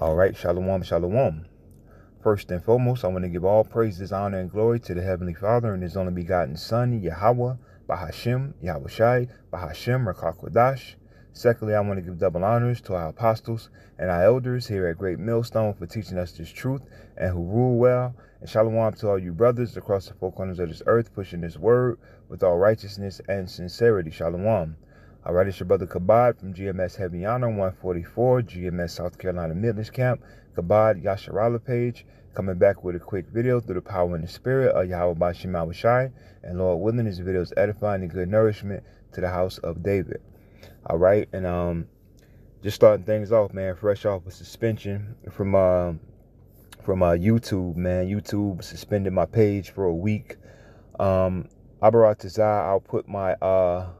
All right, shalom, shalom. First and foremost, I want to give all praises, honor, and glory to the Heavenly Father and His only begotten Son, Yahweh, Bahasham, Yahweh Shai, Bahasham, Rakakwadash. Secondly, I want to give double honors to our apostles and our elders here at Great Millstone for teaching us this truth and who rule well. And shalom to all you brothers across the four corners of this earth, pushing this word with all righteousness and sincerity. Shalom. All right, it's your brother Kabad from GMS Heavy Honor 144, GMS South Carolina Midlands Camp, Kabad Yasharahla page, coming back with a quick video through the power and the spirit of Yahweh Bahasham Awashai, and Lord willing, this video is edifying and good nourishment to the house of David. All right, and um, just starting things off, man, fresh off a suspension from uh, from uh, YouTube, man. YouTube suspended my page for a week. Um, Abarat I'll put my uh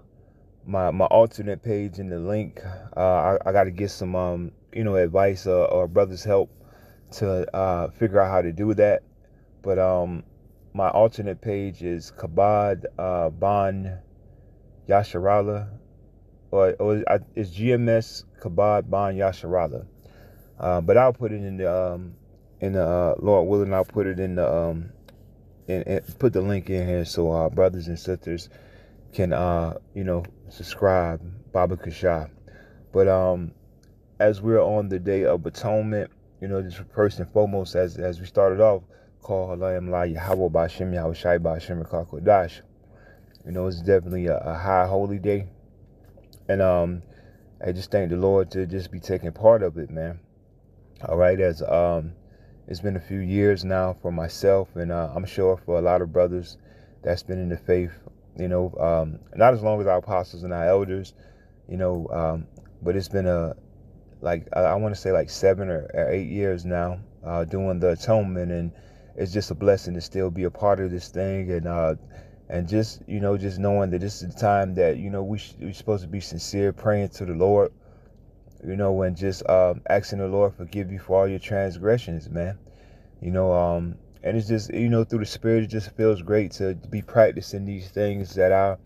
my my alternate page in the link. Uh, I, I got to get some um, you know advice uh, or brother's help to uh, figure out how to do that. But um, my alternate page is Kabad uh, Ban Yasharahla, or, or it's GMS Kabad Ban Yasharahla. Uh, but I'll put it in the um, in the uh, Lord willing, I'll put it in the um, and, and put the link in here so our brothers and sisters can uh you know subscribe Baba Kasha. But um as we're on the day of atonement, you know, just first and foremost as as we started off, call Halayim La Yahweh Bahasham Yahweh Shai Bahasham Kodash. You know, it's definitely a, a high holy day. And um I just thank the Lord to just be taking part of it, man. All right, as um it's been a few years now for myself and uh, I'm sure for a lot of brothers that's been in the faith you know, um, not as long as our apostles and our elders, you know, um, but it's been a like I, want to say like seven or, or eight years now uh, doing the atonement, and it's just a blessing to still be a part of this thing, and uh, and just you know just knowing that this is the time that you know we sh- we're supposed to be sincere, praying to the Lord, you know, and just um, asking the Lord forgive you for all your transgressions, man. You know, um, and it's just you know through the spirit it just feels great to be practicing these things that our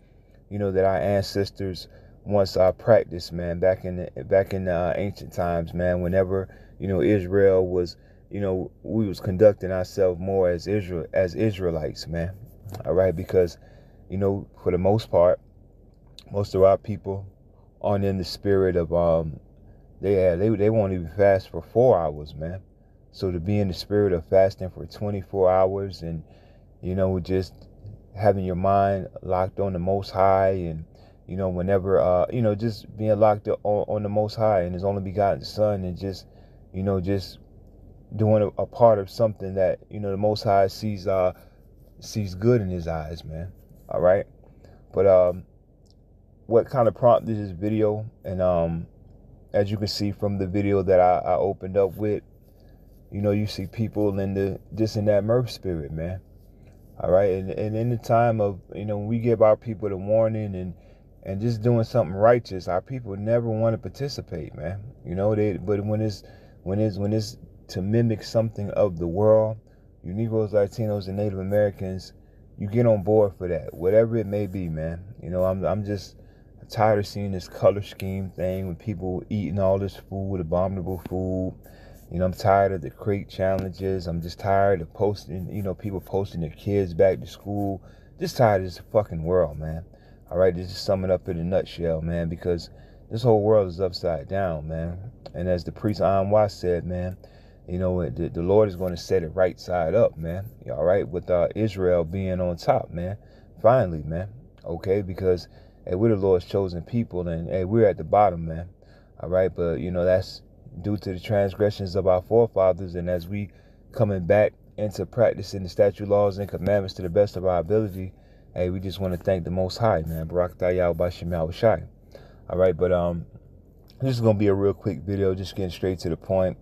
you know that our ancestors once uh, practiced man back in the, back in uh, ancient times man whenever you know Israel was you know we was conducting ourselves more as Israel as Israelites man. All right? Because you know for the most part most of our people aren't in the spirit of um they had they they won't even fast for four hours man so to be in the spirit of fasting for 24 hours and, you know, just having your mind locked on the Most High and, you know, whenever, uh, you know, just being locked on, on the Most High and His only begotten Son and just, you know, just doing a, a, part of something that, you know, the Most High sees, uh, sees good in His eyes, man. All right. But, um, what kind of prompted this video and, um, as you can see from the video that I, I opened up with, you know, you see people in the just in that mirth spirit, man. All right, and and in the time of you know when we give our people the warning and and just doing something righteous, our people never want to participate, man. You know they, but when it's when it's when it's to mimic something of the world, you Negroes, Latinos, and Native Americans, you get on board for that, whatever it may be, man. You know, I'm I'm just tired of seeing this color scheme thing with people eating all this food, abominable food you know, I'm tired of the crate challenges. I'm just tired of posting, you know, people posting their kids back to school. Just tired of this fucking world, man. All right, this is summing up in a nutshell, man, because this whole world is upside down, man. And as the priest Anwar said, man, you know, the, the Lord is going to set it right side up, man. All right, with uh, Israel being on top, man. Finally, man. Okay, because hey, we're the Lord's chosen people, and hey, we're at the bottom, man. All right, but you know that's due to the transgressions of our forefathers, and as we coming back into practicing the statute laws and commandments to the best of our ability, hey, we just want to thank the Most High, man. Barak Bashim Shai. All right, but um, this is gonna be a real quick video, just getting straight to the point.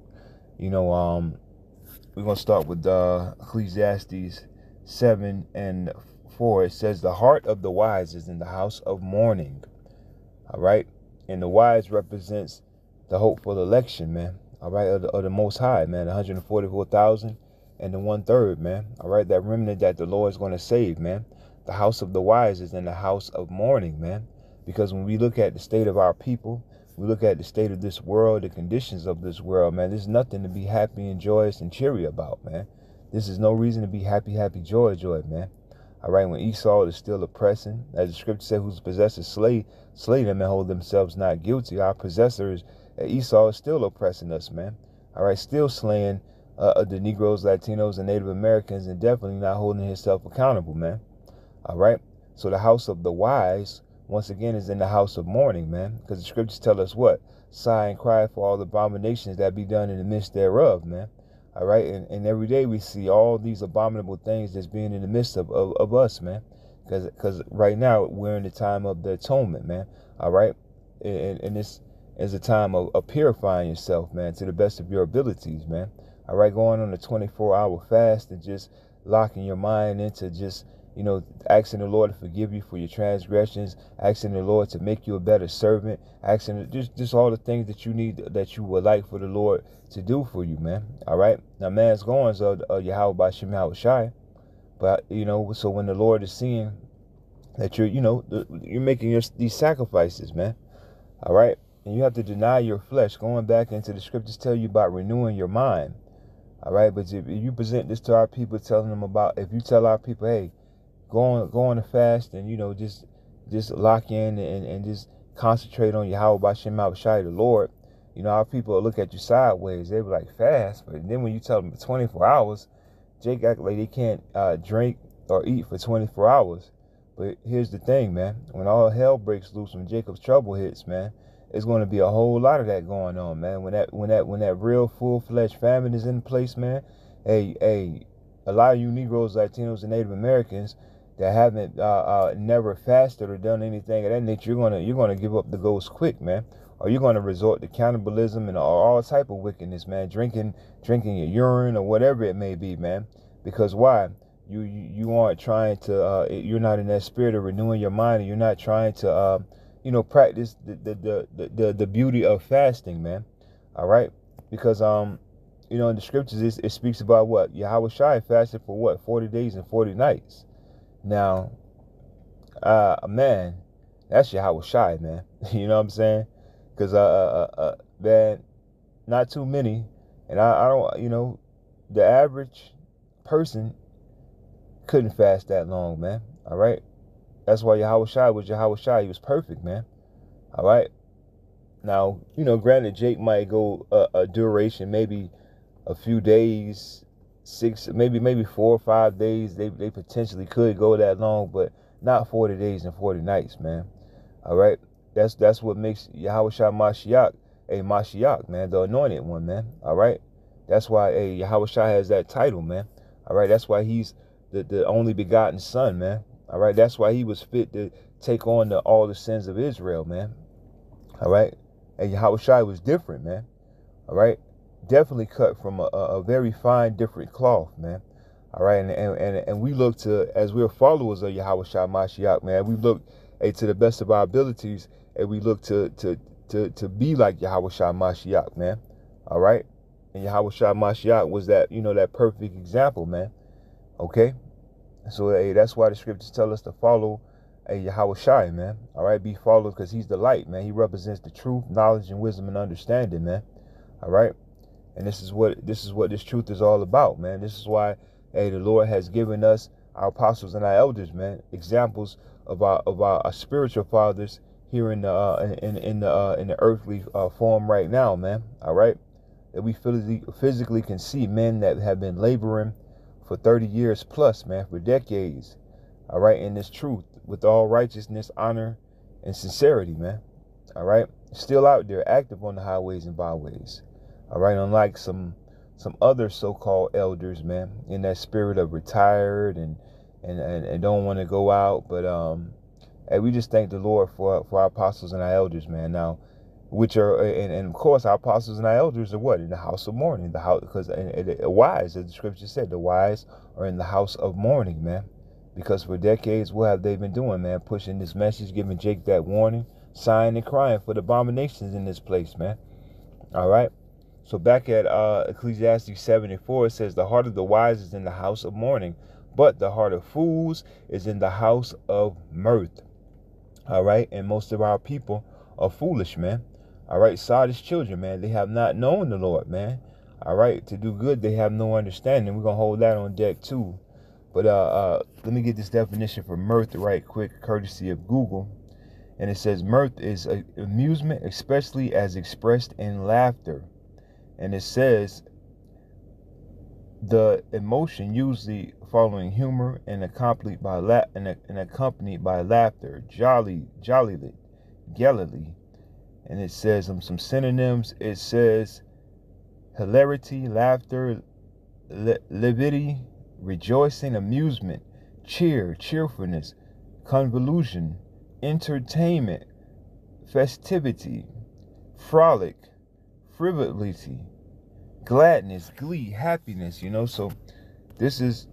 You know, um, we're gonna start with uh, Ecclesiastes seven and four. It says, "The heart of the wise is in the house of mourning." All right, and the wise represents the hopeful election, man. All right, of the, of the Most High, man. 144,000 and the one third, man. All right, that remnant that the Lord is going to save, man. The house of the wise is in the house of mourning, man. Because when we look at the state of our people, We look at the state of this world, the conditions of this world, man. There's nothing to be happy and joyous and cheery about, man. This is no reason to be happy, happy, joy, joy, man. All right, when Esau is still oppressing, as the scripture says, whose possessors slay, slay them and hold themselves not guilty. Our possessors, Esau, is still oppressing us, man. All right, still slaying uh, uh, the Negroes, Latinos, and Native Americans, and definitely not holding himself accountable, man. All right, so the house of the wise, once again, is in the house of mourning, man, because the scriptures tell us what? Sigh and cry for all the abominations that be done in the midst thereof, man. All right. And, and every day we see all these abominable things that's being in the midst of, of, of us, man. Because because right now we're in the time of the atonement, man. All right. And, and this is a time of, of purifying yourself, man, to the best of your abilities, man. All right. Going on a 24 hour fast and just locking your mind into just you know, asking the Lord to forgive you for your transgressions, asking the Lord to make you a better servant, asking just just all the things that you need that you would like for the Lord to do for you, man. All right. Now, man's goings of uh, Yahweh by Shem Shai, but you know, so when the Lord is seeing that you're, you know, you're making your, these sacrifices, man. All right. And you have to deny your flesh. Going back into the scriptures tell you about renewing your mind. All right. But if you present this to our people, telling them about, if you tell our people, hey, go on go on a fast and you know just just lock in and, and just concentrate on Yahweh Shem Shai, the Lord. You know, our people look at you sideways. They be like, fast. But then when you tell them 24 hours, Jake act like they can't uh, drink or eat for 24 hours. But here's the thing, man. When all hell breaks loose, when Jacob's trouble hits, man, it's going to be a whole lot of that going on, man. When that when that when that real full fledged famine is in place, man. Hey, hey, a lot of you Negroes, Latinos, and Native Americans, that haven't uh, uh, never fasted or done anything of that nature, you're gonna you're gonna give up the ghost quick, man. Or you're gonna resort to cannibalism and all, all type of wickedness, man. Drinking drinking your urine or whatever it may be, man. Because why? You you, you aren't trying to. Uh, you're not in that spirit of renewing your mind, and you're not trying to, uh, you know, practice the the, the the the beauty of fasting, man. All right, because um, you know, in the scriptures it, it speaks about what Yahweh Shai fasted for what 40 days and 40 nights. Now, uh, man, that's Yahweh Shai, man. you know what I'm saying? Because, uh, uh, uh, uh, man, not too many. And I, I don't, you know, the average person couldn't fast that long, man. All right? That's why Yahweh Shai was Yahweh Shai. He was perfect, man. All right? Now, you know, granted, Jake might go a, a duration, maybe a few days, six, maybe maybe four or five days. They they potentially could go that long, but not 40 days and 40 nights, man. All right, that's that's what makes Yahweh Shah Mashiach a Mashiach, man, the anointed one, man. All right, that's why a Yahweh Shah has that title, man. All right, that's why he's the the only begotten Son, man. All right, that's why he was fit to take on the, all the sins of Israel, man. All right, and Yahweh Shai was different, man. All right, definitely cut from a, a very fine, different cloth, man. All right, and and and we look to as we're followers of Yahweh Shah Mashiach, man. We look hey, to the best of our abilities, and we look to to to to be like Yahweh Shah Mashiach, man. All right, and Yahweh Shah Mashiach was that you know that perfect example, man. Okay, so hey, that's why the scriptures tell us to follow a Yahweh Shai, man. All right, be followed because he's the light, man. He represents the truth, knowledge, and wisdom and understanding, man. All right. And this is what this is what this truth is all about, man. This is why hey, the Lord has given us our apostles and our elders, man, examples of our of our, our spiritual fathers here in the uh, in in the uh, in the earthly uh, form right now, man. All right, that we physically physically can see men that have been laboring for 30 years plus, man, for decades. All right, in this truth with all righteousness, honor, and sincerity, man. All right, still out there, active on the highways and byways. All right, unlike some some other so-called elders, man, in that spirit of retired and and and, and don't want to go out, but um, and we just thank the Lord for for our apostles and our elders, man. Now, which are and, and of course our apostles and our elders are what in the house of mourning, the house because wise, as the scripture said, the wise are in the house of mourning, man. Because for decades, what have they been doing, man? Pushing this message, giving Jake that warning, sighing and crying for the abominations in this place, man. All right. So back at uh, Ecclesiastes 74, it says, The heart of the wise is in the house of mourning, but the heart of fools is in the house of mirth. All right. And most of our people are foolish, man. All right, Sodom's children, man, they have not known the Lord, man. All right, to do good, they have no understanding. We're gonna hold that on deck too. But uh, uh, let me get this definition for mirth right quick, courtesy of Google. And it says mirth is amusement, especially as expressed in laughter. And it says the emotion usually following humor and accompanied by la- and, and accompanied by laughter, jolly, jollily, gallantly. And it says um, some synonyms. It says hilarity, laughter, le- levity, rejoicing, amusement, cheer, cheerfulness, convolution, entertainment, festivity, frolic, frivolity, gladness, glee, happiness, you know. So this is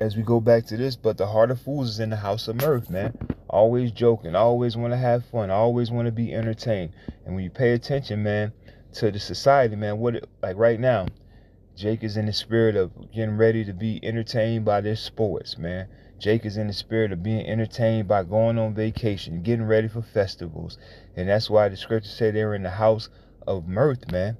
as we go back to this, but the heart of fools is in the house of mirth, man. Always joking, always want to have fun, always want to be entertained. And when you pay attention, man, to the society, man, what it, like right now, Jake is in the spirit of getting ready to be entertained by their sports, man. Jake is in the spirit of being entertained by going on vacation, getting ready for festivals. And that's why the scriptures say they're in the house of mirth, man.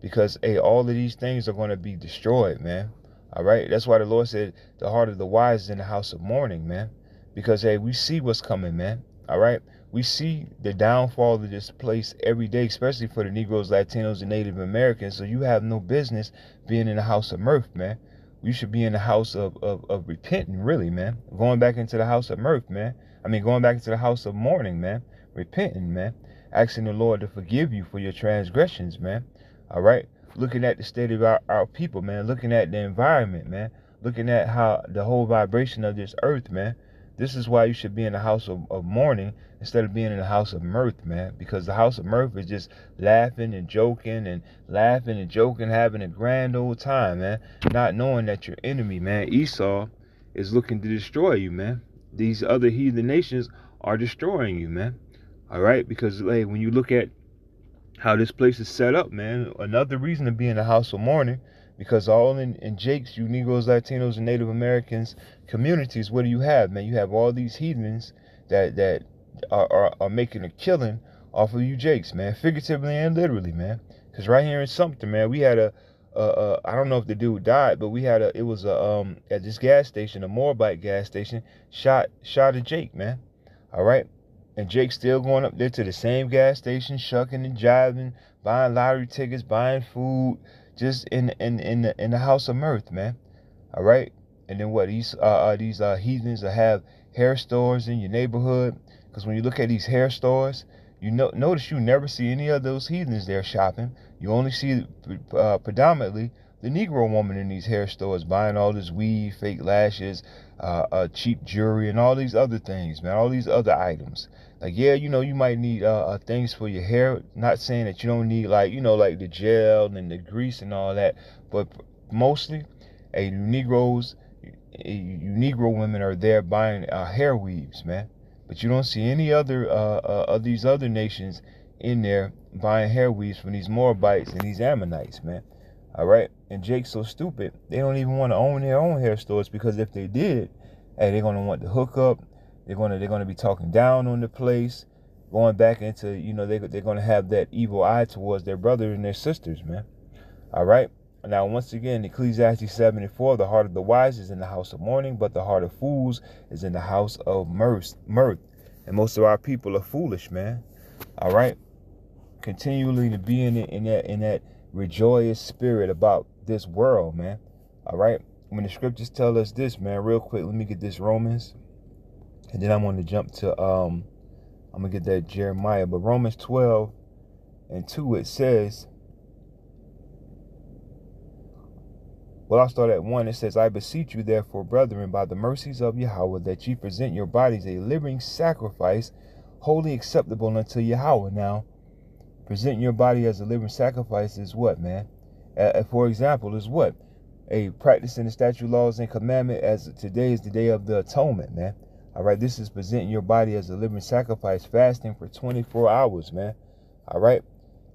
Because hey, all of these things are going to be destroyed, man. All right. That's why the Lord said the heart of the wise is in the house of mourning, man. Because hey, we see what's coming, man. All right. We see the downfall of this place every day, especially for the Negroes, Latinos, and Native Americans. So you have no business being in the house of mirth, man. You should be in the house of, of, of repenting, really, man. Going back into the house of mirth, man. I mean, going back into the house of mourning, man. Repenting, man. Asking the Lord to forgive you for your transgressions, man. All right. Looking at the state of our, our people, man. Looking at the environment, man. Looking at how the whole vibration of this earth, man. This is why you should be in the house of, of mourning instead of being in the house of mirth, man. Because the house of mirth is just laughing and joking and laughing and joking, having a grand old time, man. Not knowing that your enemy, man, Esau, is looking to destroy you, man. These other heathen nations are destroying you, man. All right, because like when you look at how this place is set up, man, another reason to be in the house of mourning because all in, in Jake's, you Negroes, Latinos, and Native Americans communities, what do you have, man? You have all these heathens that that are, are, are making a killing off of you Jakes, man, figuratively and literally, man. Because right here in Sumter, man, we had a, don't know if the dude died, but we had a, it was a, um, at this gas station, a Moabite gas station, shot, shot a Jake, man. All right. And Jake's still going up there to the same gas station, shucking and jiving, buying lottery tickets, buying food, just in in in the in the house of mirth, man. All right. And then what these uh, uh these uh heathens that have hair stores in your neighborhood, because when you look at these hair stores, you know notice you never see any of those heathens there shopping. You only see uh, predominantly the Negro woman in these hair stores buying all this weave, fake lashes, uh, uh, cheap jewelry, and all these other things, man. All these other items. Like, yeah, you know, you might need uh, uh, things for your hair. Not saying that you don't need, like, you know, like the gel and the grease and all that, but mostly, a Negroes, you Negro women are there buying uh, hair weaves, man. But you don't see any other uh, uh, of these other nations in there buying hair weaves from these Moabites and these Ammonites, man. All right. And Jake's so stupid, they don't even want to own their own hair stores because if they did, hey, they're gonna want to hook up. They're gonna they're gonna be talking down on the place, going back into you know they they're gonna have that evil eye towards their brothers and their sisters, man. All right. Now, once again, Ecclesiastes 74, the heart of the wise is in the house of mourning, but the heart of fools is in the house of mirth. mirth. And most of our people are foolish, man. All right. Continually to be in, it, in that in that rejoice spirit about this world, man. All right. When the scriptures tell us this, man, real quick, let me get this Romans. And then I'm going to jump to um I'm going to get that Jeremiah, but Romans 12 and 2 it says Well, I'll start at 1. It says, I beseech you, therefore, brethren, by the mercies of Yahweh, that ye present your bodies a living sacrifice, wholly acceptable unto Yahweh. Now, Presenting your body as a living sacrifice is what, man? Uh, for example, is what? A practicing the statute, laws, and commandment as today is the day of the atonement, man. All right, this is presenting your body as a living sacrifice, fasting for 24 hours, man. All right.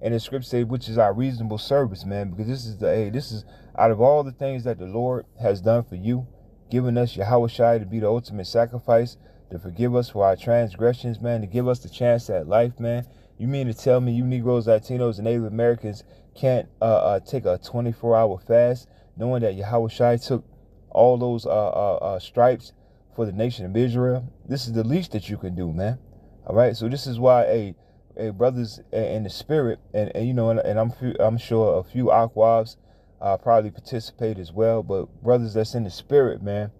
And the script says, which is our reasonable service, man, because this is the hey, this is out of all the things that the Lord has done for you, giving us Yahweh Shai to be the ultimate sacrifice, to forgive us for our transgressions, man, to give us the chance at life, man, You mean to tell me you Negroes, Latinos, and Native Americans can't uh, uh, take a 24 hour fast knowing that Yahweh Shai took all those uh, uh, uh, stripes for the nation of Israel? This is the least that you can do, man. All right. So this is why, a hey, brothers in the spirit, and, and you know, and, and, I'm I'm sure a few Akwabs uh, probably participate as well. But brothers that's in the spirit, man,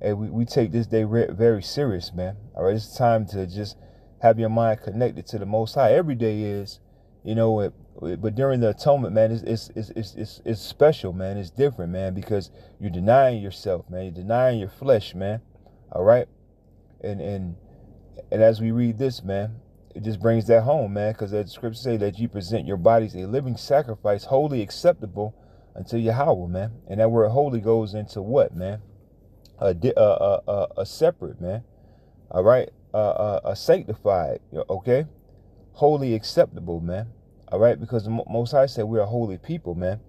hey, we, we take this day very serious, man. All right, it's time to just have your mind connected to the Most High. Every day is, you know, it, but during the atonement, man, it's, it's it's, it's it's it's special, man. It's different, man, because you're denying yourself, man. You're denying your flesh, man. All right, and and and as we read this, man, it just brings that home, man, because the scriptures say that you present your bodies a living sacrifice, wholly acceptable unto Yahweh, man. And that word holy goes into what, man? A, a, a, a separate, man. All right? A, a, sanctified, okay? Holy acceptable, man. All right? Because the Most High said we're a holy people, man.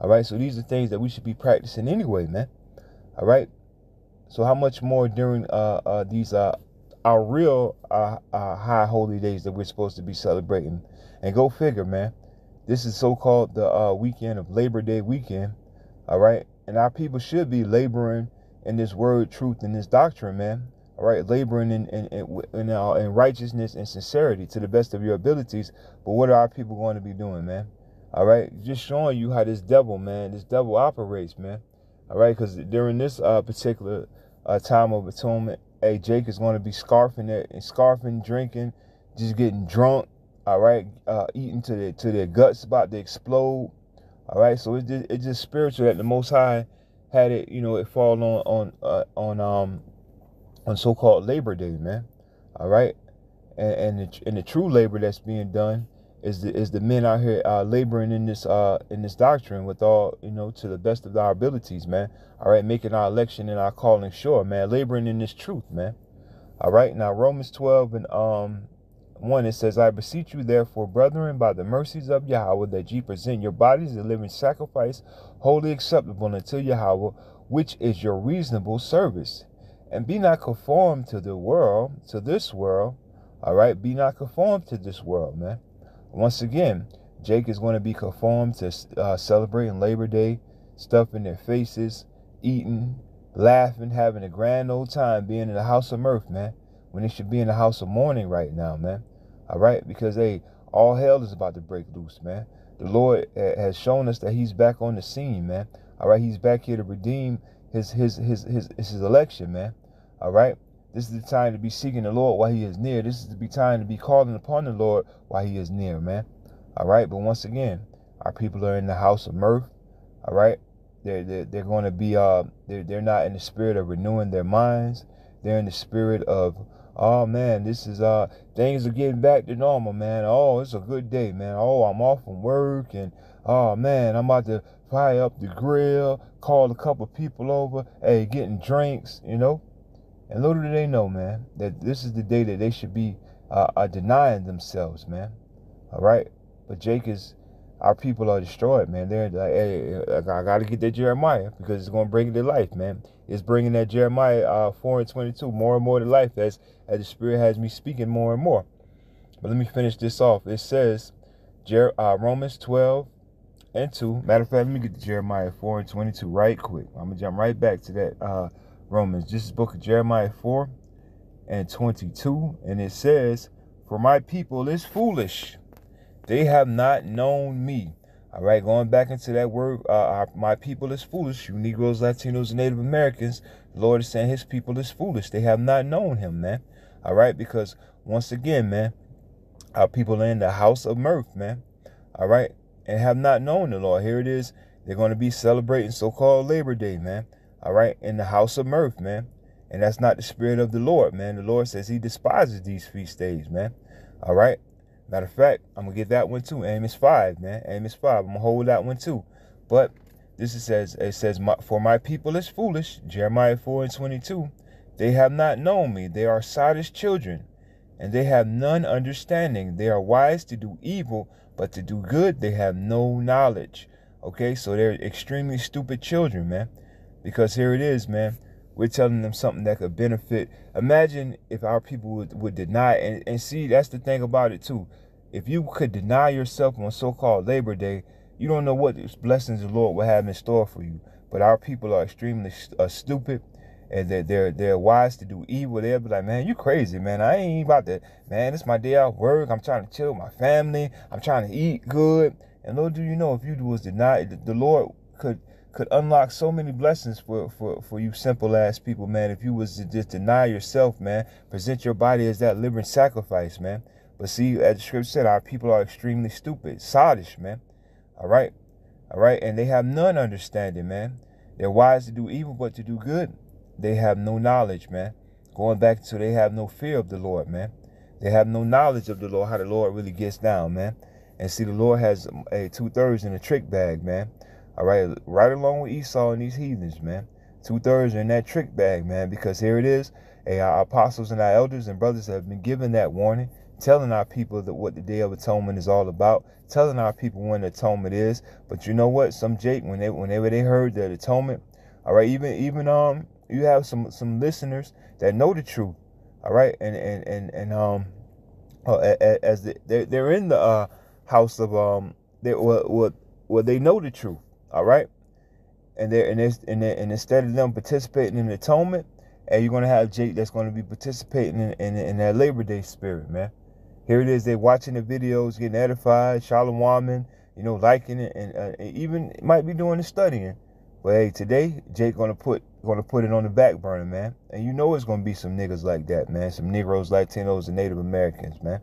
All right? So these are things that we should be practicing anyway, man. All right? So how much more during uh, uh, these uh, our real uh, uh, high holy days that we're supposed to be celebrating. And go figure, man. This is so-called the uh, weekend of Labor Day weekend. All right, and our people should be laboring in this word, truth, and this doctrine, man. All right, laboring in in in, in, uh, in righteousness and sincerity to the best of your abilities. But what are our people going to be doing, man? All right, just showing you how this devil, man, this devil operates, man. All right, because during this uh, particular uh, time of atonement, hey, Jake is going to be scarfing it and scarfing, drinking, just getting drunk. All right, uh, eating to their to their guts about to explode. All right, so it's just, it's just spiritual that the Most High had it, you know, it fall on on uh, on um on so-called Labor Day, man. All right, and and the, and the true labor that's being done is the is the men out here uh, laboring in this uh in this doctrine with all you know to the best of our abilities, man. All right, making our election and our calling sure, man. Laboring in this truth, man. All right, now Romans twelve and um one it says, I beseech you therefore, brethren, by the mercies of Yahweh, that ye present your bodies a living sacrifice, wholly acceptable unto Yahweh, which is your reasonable service. And be not conformed to the world, to this world. All right, be not conformed to this world, man once again, Jake is going to be conformed to uh, celebrating Labor Day, stuffing their faces, eating, laughing, having a grand old time being in the house of mirth, man, when they should be in the house of mourning right now, man. All right, because hey, all hell is about to break loose, man. The Lord uh, has shown us that He's back on the scene, man. All right, He's back here to redeem His His His, his, his election, man. All right, this is the time to be seeking the Lord while He is near. This is the time to be calling upon the Lord while He is near, man. All right, but once again, our people are in the house of mirth. All right, they're they're, they're going to be uh they're they're not in the spirit of renewing their minds. They're in the spirit of oh man, this is uh things are getting back to normal, man. Oh, it's a good day, man. Oh, I'm off from work and oh man, I'm about to fire up the grill, call a couple people over, hey, getting drinks, you know. And little do they know, man, that this is the day that they should be uh, uh, denying themselves, man. All right? But Jake is, our people are destroyed, man. They're like, hey, I got to get that Jeremiah because it's going to bring it to life, man. It's bringing that Jeremiah uh, 4 and 22 more and more to life as, as the Spirit has me speaking more and more. But let me finish this off. It says, Jer- uh, Romans 12 and 2. Matter of fact, let me get to Jeremiah 4 and 22 right quick. I'm to jump right back to that. Uh, Romans. This is book of Jeremiah 4 and 22. And it says, For my people is foolish. They have not known me. All right, going back into that word, uh, our, my people is foolish. You Negroes, Latinos, and Native Americans, the Lord is saying his people is foolish. They have not known him, man. All right, because once again, man, our people are in the house of mirth, man. All right, and have not known the Lord. Here it is. They're going to be celebrating so called Labor Day, man all right, in the house of mirth, man. And that's not the spirit of the Lord, man. The Lord says he despises these feast days, man. All right. Matter of fact, I'm gonna get that one too. Amos five, man. Amos five. I'm gonna hold that one too. But this is says it says, "For my people is foolish." Jeremiah four and twenty two. They have not known me. They are sottish children, and they have none understanding. They are wise to do evil, but to do good they have no knowledge. Okay, so they're extremely stupid children, man. Because here it is, man. We're telling them something that could benefit. Imagine if our people would, would deny and, and see that's the thing about it too. if you could deny yourself on so-called Labor Day, you don't know what blessings the Lord will have in store for you. But our people are extremely uh, stupid and they're, they're they're wise to do evil. They'll be like, man, you crazy, man. I ain't about to, man. It's my day off work. I'm trying to chill with my family. I'm trying to eat good. And Lord, do you know if you was denied, the Lord could could unlock so many blessings for, for, for you simple ass people, man. If you was to just deny yourself, man, present your body as that living sacrifice, man. But see, as the scripture said, our people are extremely stupid, sottish, man. All right. All right. And they have none understanding, man. They're wise to do evil, but to do good, they have no knowledge, man. Going back to they have no fear of the Lord, man. They have no knowledge of the Lord, how the Lord really gets down, man. And see, the Lord has a two thirds in a trick bag, man. All right, right along with Esau and these heathens, man. Two thirds are in that trick bag, man, because here it is. Hey, our apostles and our elders and brothers have been given that warning, telling our people that what the Day of Atonement is all about, telling our people when atonement is. But you know what? Some Jake, when they whenever they heard that atonement, all right, even even um, you have some some listeners that know the truth, all right, and and and and um, uh, as the, they're they're in the uh house of um, they what what well, they know the truth all right? And they and, and, and instead of them participating in the atonement, and you're gonna have Jake that's gonna be participating in, in, in that Labor Day spirit, man. Here it is. They're watching the videos, getting edified, Shalom Woman, you know, liking it, and, uh, and even might be doing the studying. But hey, today Jake gonna put gonna put it on the back burner, man. And you know it's gonna be some niggas like that, man. Some Negroes, Latinos, and Native Americans, man.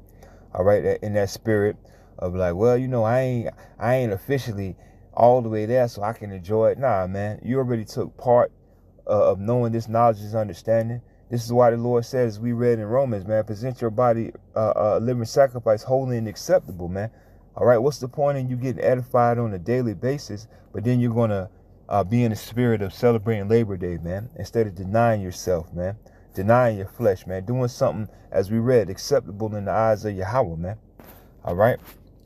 All right, in that spirit of like, well, you know, I ain't I ain't officially all the way there so I can enjoy it. Nah, man, you already took part uh, of knowing this knowledge, this understanding. This is why the Lord says, we read in Romans, man, present your body uh, a uh, living sacrifice, holy and acceptable, man. All right, what's the point in you getting edified on a daily basis, but then you're going to uh, be in the spirit of celebrating Labor Day, man, instead of denying yourself, man, denying your flesh, man, doing something, as we read, acceptable in the eyes of Yahweh, man. All right,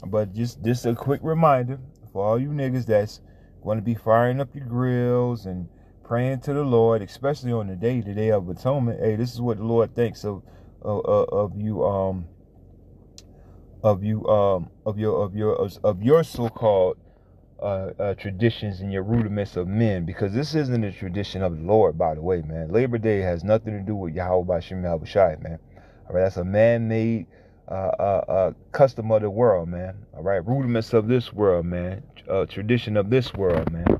but just, just a quick reminder for all you niggas that's going to be firing up your grills and praying to the Lord, especially on the day, the day of atonement. Hey, this is what the Lord thinks of of, of you, um, of you, um, of your of your of your so-called uh, uh, traditions and your rudiments of men, because this isn't a tradition of the Lord, by the way, man. Labor Day has nothing to do with Yahweh Bahasham Yahushai, man. All right, that's a man-made uh, uh, custom of the world, man. All right, rudiments of this world, man. Uh, tradition of this world, man.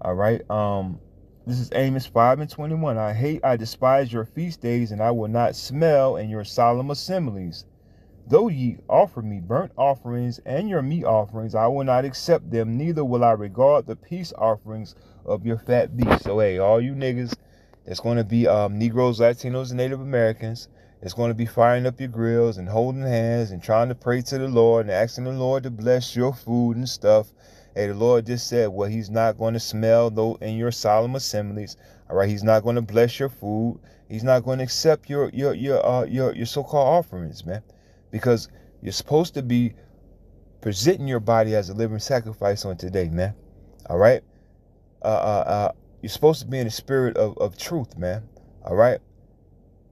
All right. Um, this is Amos five and twenty one. I hate, I despise your feast days, and I will not smell in your solemn assemblies. Though ye offer me burnt offerings and your meat offerings, I will not accept them. Neither will I regard the peace offerings of your fat beasts. So hey, all you niggas that's going to be um, Negroes, Latinos, and Native Americans it's going to be firing up your grills and holding hands and trying to pray to the Lord and asking the Lord to bless your food and stuff. Hey, the Lord just said, well, He's not going to smell though in your solemn assemblies. All right, He's not going to bless your food. He's not going to accept your your your uh, your your so-called offerings, man, because you're supposed to be presenting your body as a living sacrifice on today, man. All right, uh, uh, uh, you're supposed to be in the spirit of, of truth, man. All right,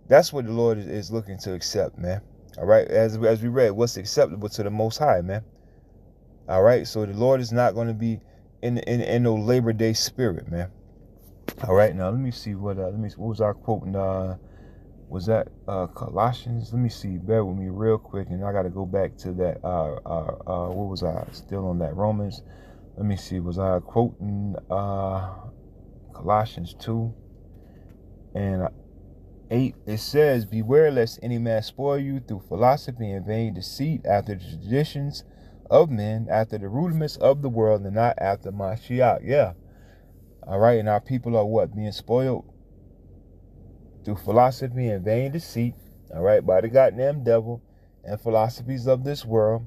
that's what the Lord is, looking to accept, man. All right, as as we read, what's acceptable to the Most High, man. All right, so the Lord is not going to be in in in no Labor Day spirit, man. All right, now let me see what uh, let me what was our quote? Uh, was that uh, Colossians? Let me see. Bear with me real quick, and I got to go back to that. Uh, uh, uh, what was I still on that Romans? Let me see. Was I quoting uh, Colossians two? And 8, it says, Beware lest any man spoil you through philosophy and vain deceit, after the traditions of men, after the rudiments of the world, and not after my Mashiach. Yeah. All right. And our people are what? Being spoiled through philosophy and vain deceit. All right. By the goddamn devil and philosophies of this world,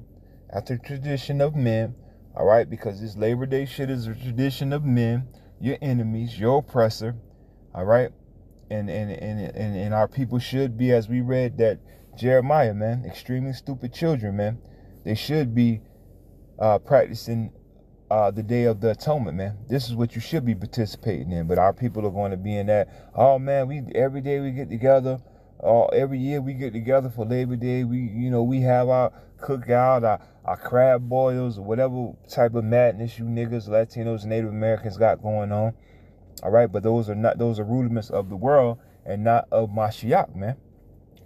after tradition of men. All right. Because this Labor Day shit is a tradition of men, your enemies, your oppressor. All right and and and and, and our people should be, as we read that Jeremiah, man, extremely stupid children, man. They should be uh, practicing uh, the Day of the Atonement, man. This is what you should be participating in. But our people are going to be in that. Oh man, we every day we get together, all every year we get together for Labor Day. We you know we have our cookout, our, our crab boils, whatever type of madness you niggas, Latinos, Native Americans got going on. All right, but those are not those are rudiments of the world and not of Mashiach, man.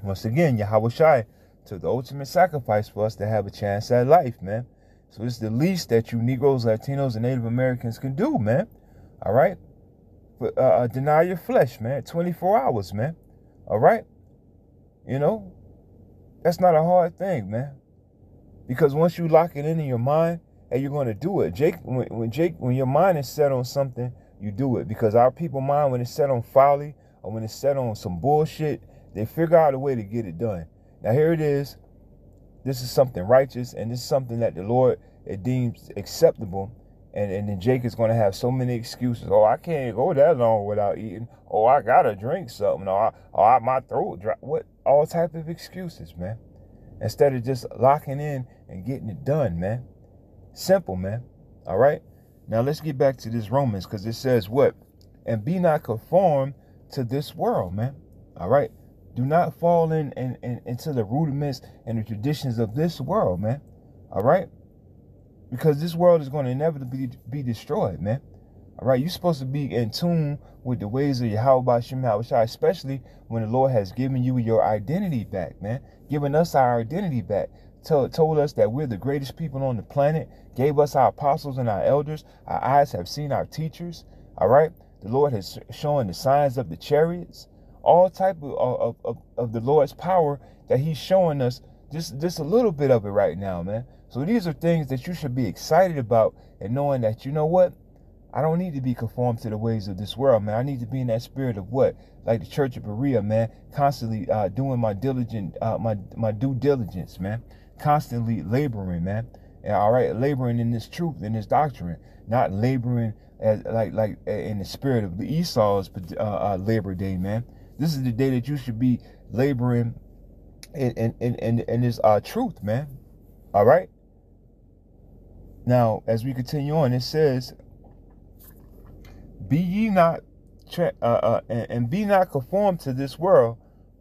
Once again, Yahweh Shai took the ultimate sacrifice for us to have a chance at life, man. So it's the least that you Negroes, Latinos, and Native Americans can do, man. All right? But, uh, uh deny your flesh, man. 24 hours, man. All right? You know, that's not a hard thing, man. Because once you lock it in in your mind, and you're going to do it. Jake, when, when Jake, when your mind is set on something, you do it. Because our people mind, when it's set on folly or when it's set on some bullshit, they figure out a way to get it done. Now here it is. This is something righteous, and this is something that the Lord it deems acceptable. And, and then Jake is going to have so many excuses. Oh, I can't go that long without eating. Oh, I gotta drink something. Oh, or, oh, I, my throat dry. What? All type of excuses, man. Instead of just locking in and getting it done, man. Simple, man. All right. Now let's get back to this Romans because it says what? And be not conformed to this world, man. All right. Do not fall in, in, in, into the rudiments and the traditions of this world, man. All right? Because this world is going to inevitably be destroyed, man. All right? You're supposed to be in tune with the ways of Yahweh Shem Shai, especially when the Lord has given you your identity back, man. Giving us our identity back. Told, told us that we're the greatest people on the planet. Gave us our apostles and our elders. Our eyes have seen our teachers. All right? The Lord has shown the signs of the chariots all type of, of, of, of the Lord's power that he's showing us just, just a little bit of it right now, man. So these are things that you should be excited about and knowing that, you know what? I don't need to be conformed to the ways of this world, man. I need to be in that spirit of what? Like the church of Berea, man. Constantly uh, doing my diligent, uh, my, my due diligence, man. Constantly laboring, man. All right, laboring in this truth, in this doctrine. Not laboring as like like in the spirit of the Esau's uh, uh, Labor Day, man. This is the day that you should be laboring in in in, in, in this uh, truth, man. All right. Now, as we continue on, it says, "Be ye not, uh, uh, and, and be not conformed to this world,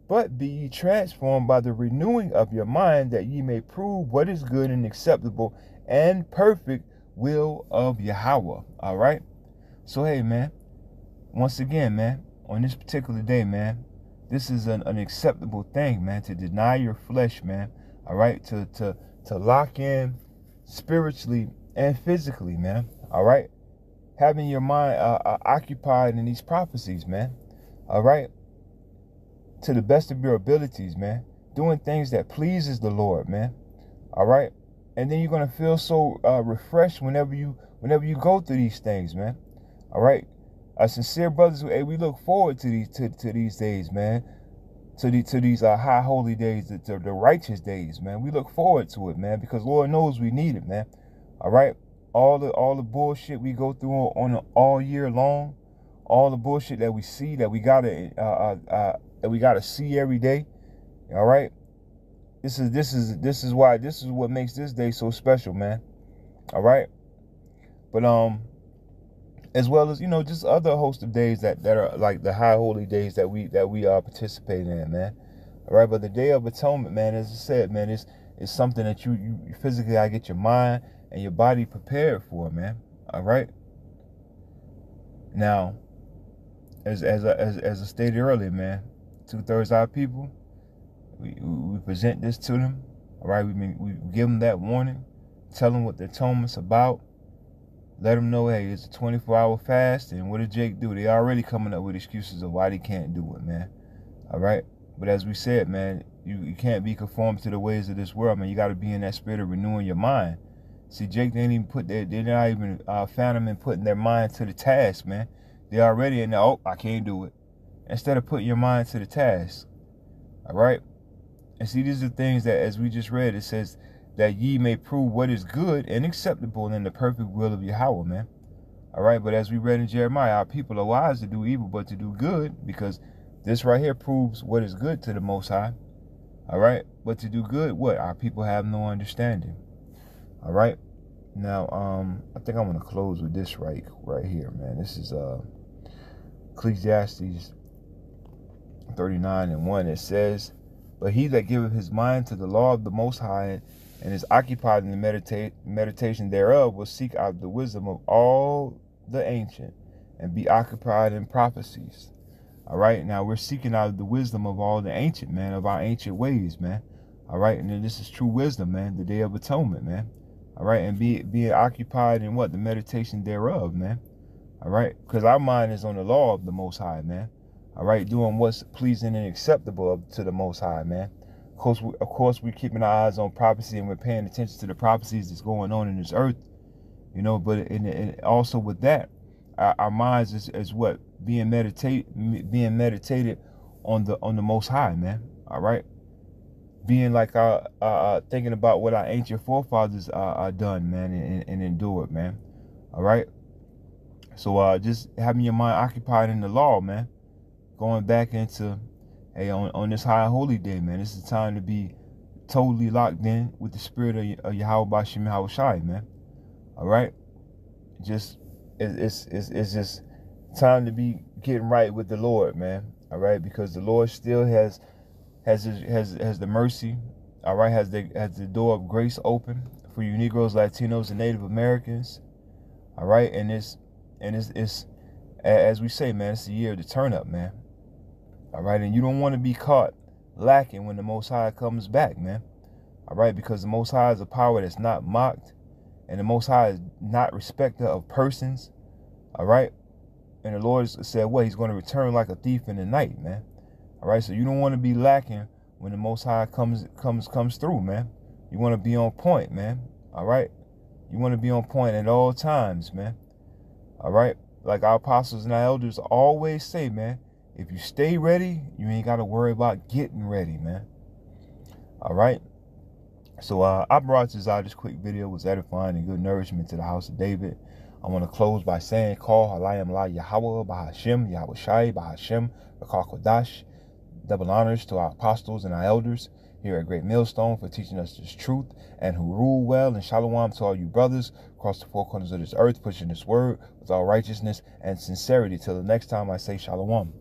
but be ye transformed by the renewing of your mind, that ye may prove what is good and acceptable and perfect will of Yahweh." All right. So, hey, man. Once again, man, on this particular day, man, this is an, an acceptable thing, man, to deny your flesh, man. All right, to to to lock in spiritually and physically, man. All right, having your mind uh, uh, occupied in these prophecies, man. All right, to the best of your abilities, man. Doing things that pleases the Lord, man. All right, and then you're gonna feel so uh, refreshed whenever you whenever you go through these things, man. All right, our sincere brothers, hey, we look forward to these to, to these days, man. To the to these uh, high holy days, the, the righteous days, man. We look forward to it, man, because Lord knows we need it, man. All right, all the all the bullshit we go through on, all year long, all the bullshit that we see that we gotta uh, uh, uh, that we gotta see every day. All right, this is this is this is why this is what makes this day so special, man. All right, but um as well as you know just other host of days that that are like the high holy days that we that we are participating in, man. All right, but the Day of Atonement, man, as I said, man, is is something that you you physically gotta get your mind and your body prepared for, man. All right. Now, as as as as I stated earlier, man, two thirds of our people, we we present this to them. All right, we we give them that warning, tell them what the atonement's about let them know, hey, it's a 24 hour fast. And what did Jake do? They already coming up with excuses of why they can't do it, man. All right. But as we said, man, you, you can't be conformed to the ways of this world, man. You got to be in that spirit of renewing your mind. See, Jake didn't even put their, they're not even uh, found them in putting their mind to the task, man. They already in there, oh, I can't do it. Instead of putting your mind to the task. All right. And see, these are things that, as we just read, it says, that ye may prove what is good and acceptable in the perfect will of Yahweh, man. All right, but as we read in Jeremiah, our people are wise to do evil, but to do good, because this right here proves what is good to the Most High. All right, but to do good, what? Our people have no understanding. All right, now um, I think I'm gonna close with this right right here, man. This is uh Ecclesiastes 39 and 1, it says, But he that giveth his mind to the law of the Most High and is occupied in the medita- meditation thereof will seek out the wisdom of all the ancient and be occupied in prophecies. All right, now we're seeking out the wisdom of all the ancient, man, of our ancient ways, man. All right, and this is true wisdom, man, the day of atonement, man. All right, and be being occupied in what? The meditation thereof, man. All right, because our mind is on the law of the Most High, man. All right, doing what's pleasing and acceptable to the Most High, man. Of course, we, of course, we're keeping our eyes on prophecy and we're paying attention to the prophecies that's going on in this earth, you know. But in, in also with that, our, our minds is, is what being meditate, being meditated on the on the Most High, man. All right, being like our uh, uh, thinking about what our ancient forefathers uh, are done, man, and, and endured, man. All right. So uh, just having your mind occupied in the law, man. Going back into hey on, on this high holy day, man. This is the time to be totally locked in with the spirit of, of Yahweh Bashim Shai, man. All right. Just it's it's it's just time to be getting right with the Lord, man. All right, because the Lord still has has has has the mercy. All right, has the has the door of grace open for you Negroes, Latinos, and Native Americans. All right, and it's and it's it's as we say, man, it's the year of the turn up, man. All right, and you don't want to be caught lacking when the Most High comes back, man. All right, because the Most High is a power that's not mocked, and the Most High is not respecter of persons. All right, and the Lord said, Well, He's going to return like a thief in the night, man." All right, so you don't want to be lacking when the Most High comes comes comes through, man. You want to be on point, man. All right, you want to be on point at all times, man. All right, like our apostles and our elders always say, man. If you stay ready, you ain't got to worry about getting ready, man. All right. So uh, I brought this out. This quick video was edifying and good nourishment to the house of David. I want to close by saying, Call Halayim La Yahweh, Bahasham, Yahweh Shai, Bahasham, Rakar Kodash. Double honors to our apostles and our elders here at Great Millstone for teaching us this truth and who rule well. And shalom to all you brothers across the four corners of this earth, pushing this word with all righteousness and sincerity. Till the next time I say shalom.